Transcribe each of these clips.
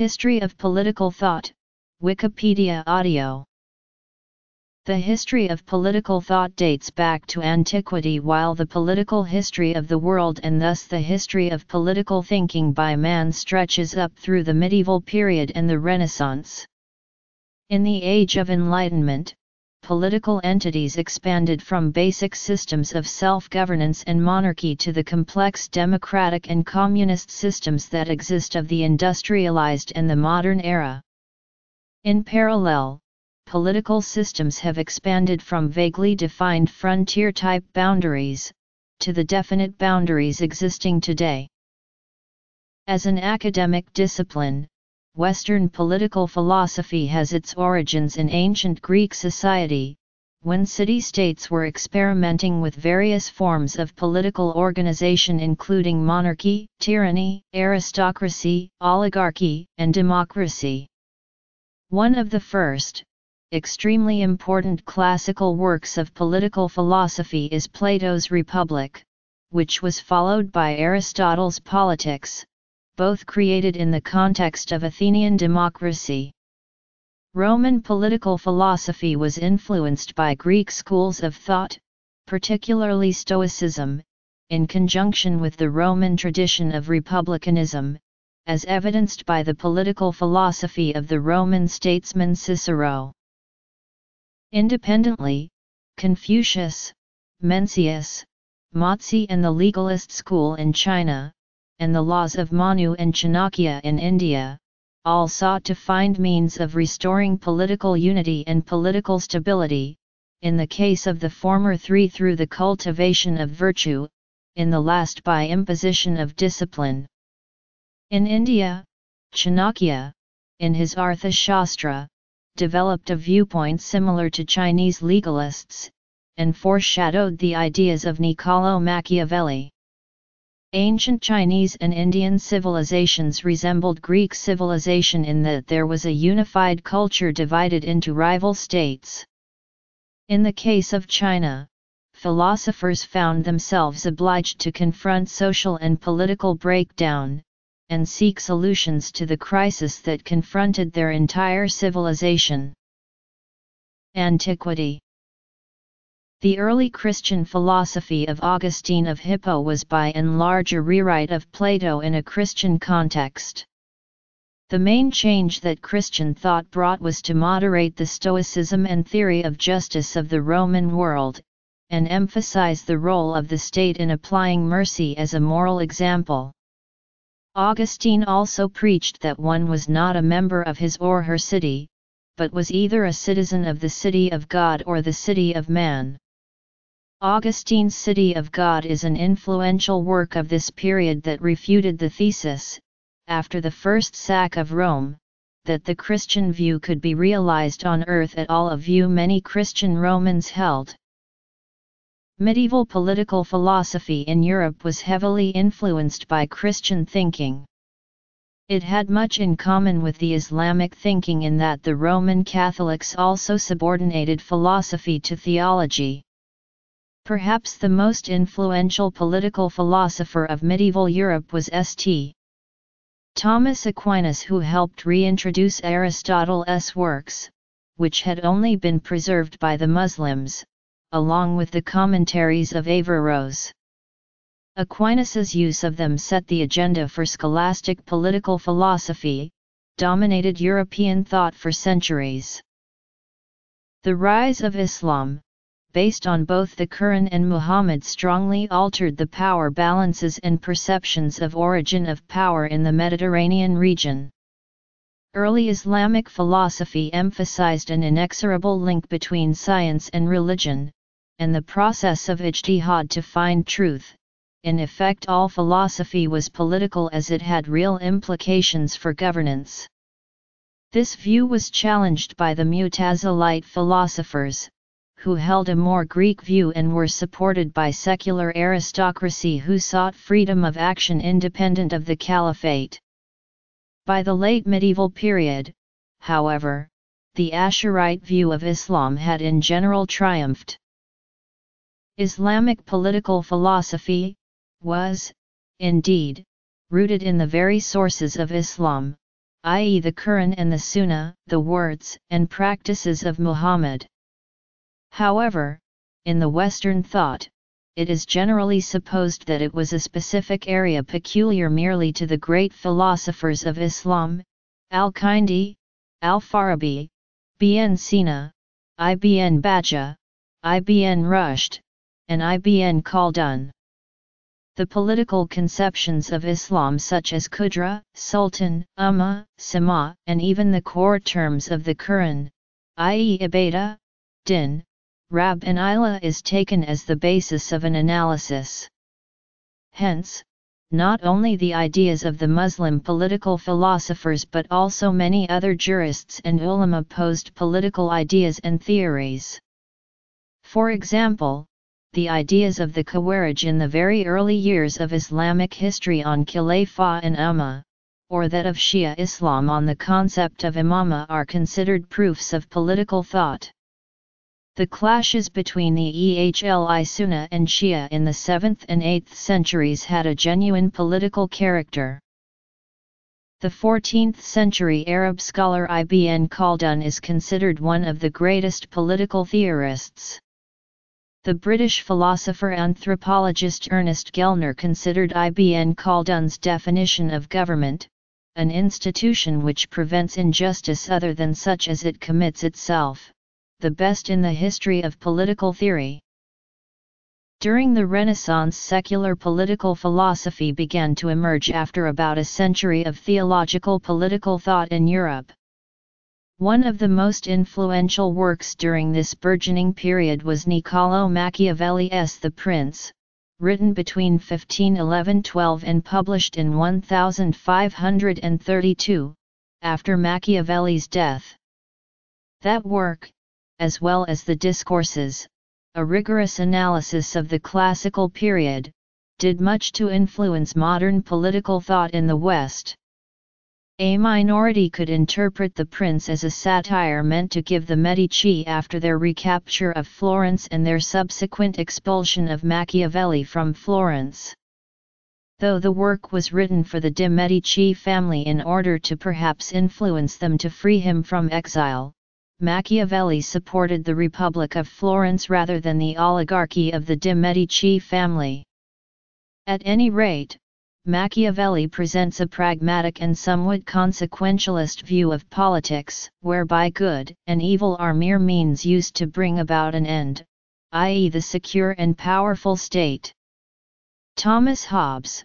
History of Political Thought, Wikipedia Audio The history of political thought dates back to antiquity while the political history of the world and thus the history of political thinking by man stretches up through the medieval period and the Renaissance. In the Age of Enlightenment, political entities expanded from basic systems of self-governance and monarchy to the complex democratic and communist systems that exist of the industrialized and the modern era. In parallel, political systems have expanded from vaguely defined frontier-type boundaries, to the definite boundaries existing today. As an academic discipline, Western political philosophy has its origins in ancient Greek society, when city-states were experimenting with various forms of political organization including monarchy, tyranny, aristocracy, oligarchy, and democracy. One of the first, extremely important classical works of political philosophy is Plato's Republic, which was followed by Aristotle's Politics, both created in the context of Athenian democracy. Roman political philosophy was influenced by Greek schools of thought, particularly Stoicism, in conjunction with the Roman tradition of republicanism, as evidenced by the political philosophy of the Roman statesman Cicero. Independently, Confucius, Mencius, Mozi and the legalist school in China, and the laws of Manu and Chanakya in India, all sought to find means of restoring political unity and political stability, in the case of the former three through the cultivation of virtue, in the last by imposition of discipline. In India, Chanakya, in his Arthashastra, developed a viewpoint similar to Chinese legalists, and foreshadowed the ideas of Niccolo Machiavelli. Ancient Chinese and Indian civilizations resembled Greek civilization in that there was a unified culture divided into rival states. In the case of China, philosophers found themselves obliged to confront social and political breakdown, and seek solutions to the crisis that confronted their entire civilization. Antiquity the early Christian philosophy of Augustine of Hippo was by and large a rewrite of Plato in a Christian context. The main change that Christian thought brought was to moderate the Stoicism and theory of justice of the Roman world, and emphasize the role of the state in applying mercy as a moral example. Augustine also preached that one was not a member of his or her city, but was either a citizen of the city of God or the city of man. Augustine's City of God is an influential work of this period that refuted the thesis, after the first sack of Rome, that the Christian view could be realized on earth at all a view many Christian Romans held. Medieval political philosophy in Europe was heavily influenced by Christian thinking. It had much in common with the Islamic thinking in that the Roman Catholics also subordinated philosophy to theology. Perhaps the most influential political philosopher of medieval Europe was St. Thomas Aquinas who helped reintroduce Aristotle's works, which had only been preserved by the Muslims, along with the commentaries of Averroes. Aquinas's use of them set the agenda for scholastic political philosophy, dominated European thought for centuries. The rise of Islam, based on both the Quran and Muhammad strongly altered the power balances and perceptions of origin of power in the Mediterranean region. Early Islamic philosophy emphasized an inexorable link between science and religion, and the process of ijtihad to find truth. In effect all philosophy was political as it had real implications for governance. This view was challenged by the Mutazilite philosophers, who held a more Greek view and were supported by secular aristocracy who sought freedom of action independent of the caliphate. By the late medieval period, however, the Asharite view of Islam had in general triumphed. Islamic political philosophy was, indeed, rooted in the very sources of Islam, i.e. the Quran and the Sunnah, the words and practices of Muhammad. However, in the Western thought, it is generally supposed that it was a specific area peculiar merely to the great philosophers of Islam, Al-Kindi, Al-Farabi, Ibn Sina, Ibn Bajjah, Ibn Rushd, and Ibn Khaldun. The political conceptions of Islam such as Qudra, Sultan, Ummah, Sama, and even the core terms of the Quran, i.e. Ibadah, Din, Rab and Ilah is taken as the basis of an analysis. Hence, not only the ideas of the Muslim political philosophers but also many other jurists and ulama posed political ideas and theories. For example, the ideas of the Khawarij in the very early years of Islamic history on Khilafah and Ummah, or that of Shia Islam on the concept of Imamah are considered proofs of political thought. The clashes between the Ehli Sunnah and Shia in the 7th and 8th centuries had a genuine political character. The 14th century Arab scholar Ibn Khaldun is considered one of the greatest political theorists. The British philosopher anthropologist Ernest Gellner considered Ibn Khaldun's definition of government, an institution which prevents injustice other than such as it commits itself, the best in the history of political theory. During the Renaissance secular political philosophy began to emerge after about a century of theological political thought in Europe. One of the most influential works during this burgeoning period was Niccolo Machiavelli's The Prince, written between 1511-12 and published in 1532, after Machiavelli's death. That work, as well as the discourses, a rigorous analysis of the classical period, did much to influence modern political thought in the West. A minority could interpret the prince as a satire meant to give the Medici after their recapture of Florence and their subsequent expulsion of Machiavelli from Florence. Though the work was written for the de' Medici family in order to perhaps influence them to free him from exile, Machiavelli supported the Republic of Florence rather than the oligarchy of the de' Medici family. At any rate, Machiavelli presents a pragmatic and somewhat consequentialist view of politics, whereby good and evil are mere means used to bring about an end, i.e. the secure and powerful state. Thomas Hobbes,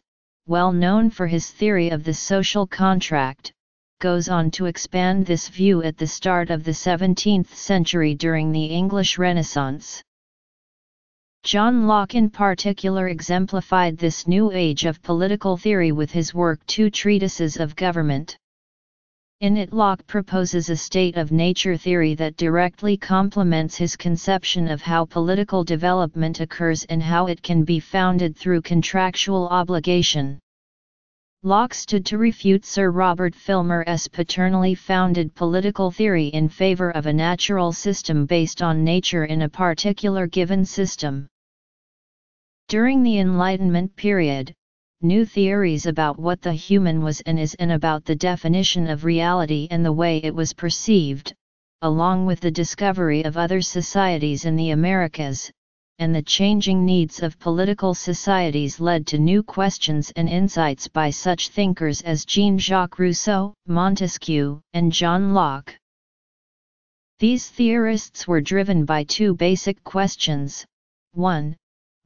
well known for his theory of the social contract, goes on to expand this view at the start of the 17th century during the English Renaissance. John Locke in particular exemplified this new age of political theory with his work Two Treatises of Government. In it Locke proposes a state of nature theory that directly complements his conception of how political development occurs and how it can be founded through contractual obligation. Locke stood to refute Sir Robert Filmer's paternally founded political theory in favour of a natural system based on nature in a particular given system. During the Enlightenment period, new theories about what the human was and is and about the definition of reality and the way it was perceived, along with the discovery of other societies in the Americas, and the changing needs of political societies led to new questions and insights by such thinkers as Jean-Jacques Rousseau, Montesquieu, and John Locke. These theorists were driven by two basic questions, 1.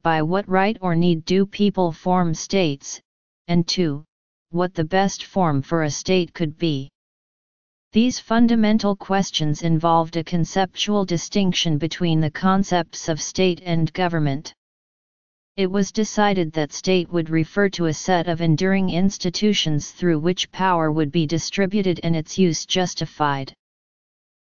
By what right or need do people form states, and 2. What the best form for a state could be. These fundamental questions involved a conceptual distinction between the concepts of state and government. It was decided that state would refer to a set of enduring institutions through which power would be distributed and its use justified.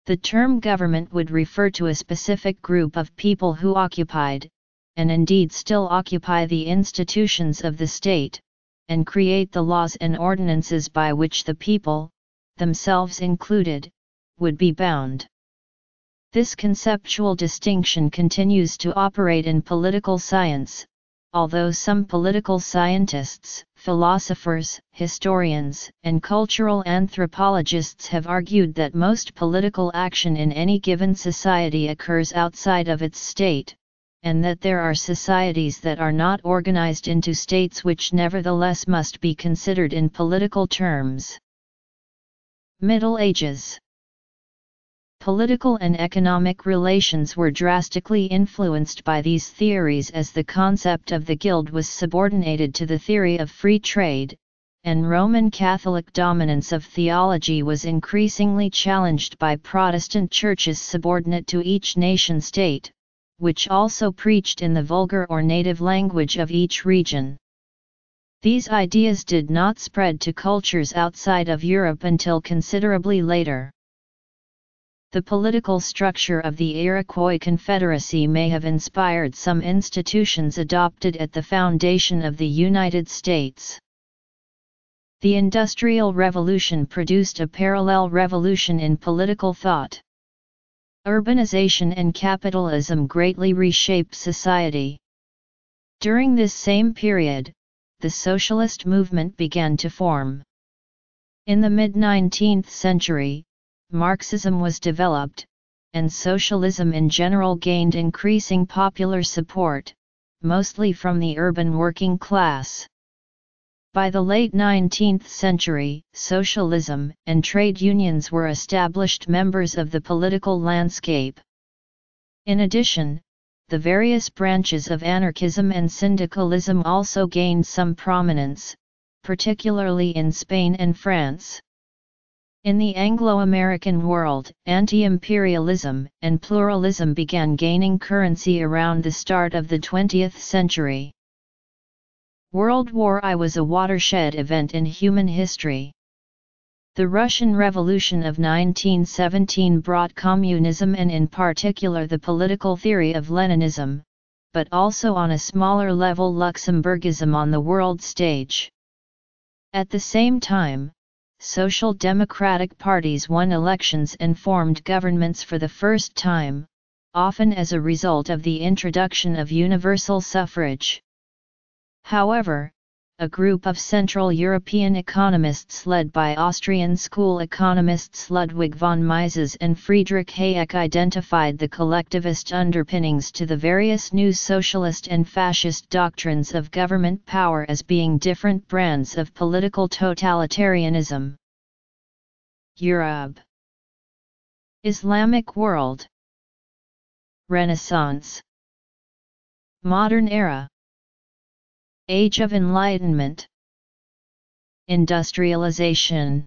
The term government would refer to a specific group of people who occupied, and indeed still occupy the institutions of the state, and create the laws and ordinances by which the people, themselves included, would be bound. This conceptual distinction continues to operate in political science, although some political scientists, philosophers, historians, and cultural anthropologists have argued that most political action in any given society occurs outside of its state, and that there are societies that are not organized into states which nevertheless must be considered in political terms. Middle Ages Political and economic relations were drastically influenced by these theories as the concept of the guild was subordinated to the theory of free trade, and Roman Catholic dominance of theology was increasingly challenged by Protestant churches subordinate to each nation-state, which also preached in the vulgar or native language of each region. These ideas did not spread to cultures outside of Europe until considerably later. The political structure of the Iroquois Confederacy may have inspired some institutions adopted at the foundation of the United States. The Industrial Revolution produced a parallel revolution in political thought. Urbanization and capitalism greatly reshaped society. During this same period, the socialist movement began to form. In the mid-19th century, Marxism was developed, and socialism in general gained increasing popular support, mostly from the urban working class. By the late 19th century, socialism and trade unions were established members of the political landscape. In addition, the various branches of anarchism and syndicalism also gained some prominence, particularly in Spain and France. In the Anglo-American world, anti-imperialism and pluralism began gaining currency around the start of the 20th century. World War I was a watershed event in human history. The Russian Revolution of 1917 brought communism and in particular the political theory of Leninism, but also on a smaller level Luxemburgism on the world stage. At the same time, social democratic parties won elections and formed governments for the first time, often as a result of the introduction of universal suffrage. However, a group of Central European economists led by Austrian school economists Ludwig von Mises and Friedrich Hayek identified the collectivist underpinnings to the various new socialist and fascist doctrines of government power as being different brands of political totalitarianism. Europe. Islamic world. Renaissance. Modern era Age of Enlightenment. Industrialization